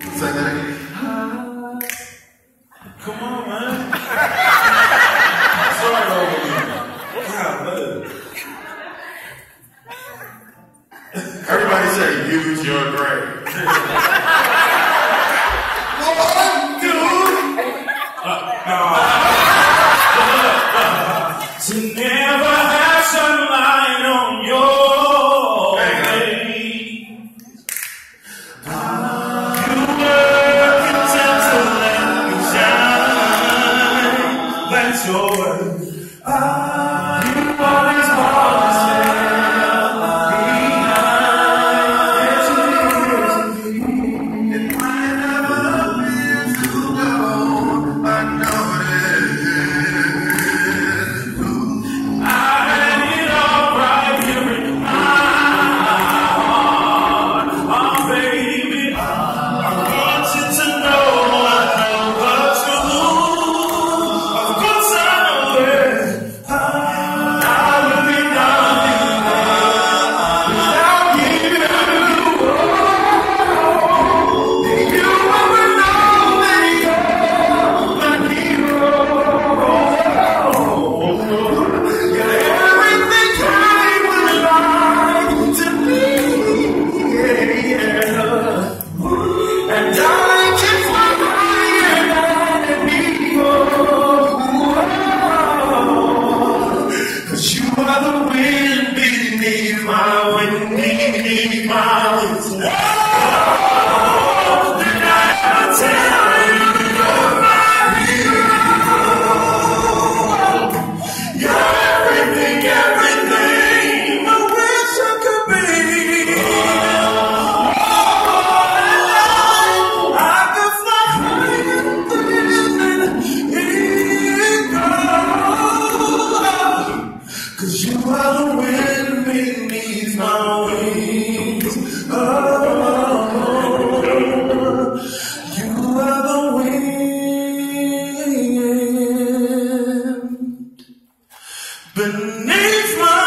Come on, man. Sorry, over Everybody say, use your brain. to never have sunlight on your way. your word. Ah, my beneath my